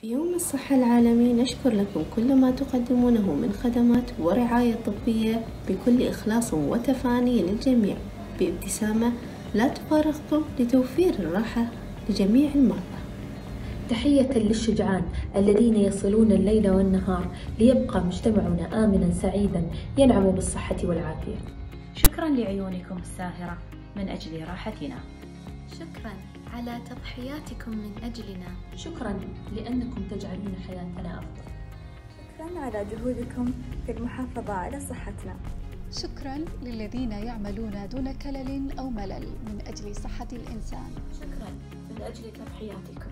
في يوم الصحة العالمي نشكر لكم كل ما تقدمونه من خدمات ورعاية طبية بكل إخلاص وتفاني للجميع. بابتسامة لا تفارقكم لتوفير الراحة لجميع المرضى. تحية للشجعان الذين يصلون الليل والنهار ليبقى مجتمعنا آمنا سعيدا. ينعم بالصحة والعافية. شكرا لعيونكم الساهرة من أجل راحتنا. شكرا على تضحياتكم من أجلنا. شكرا لأنكم تجعلون حياتنا أفضل. شكرا على جهودكم في المحافظة على صحتنا. شكرا للذين يعملون دون كلل أو ملل من أجل صحة الإنسان. شكرا من أجل تضحياتكم.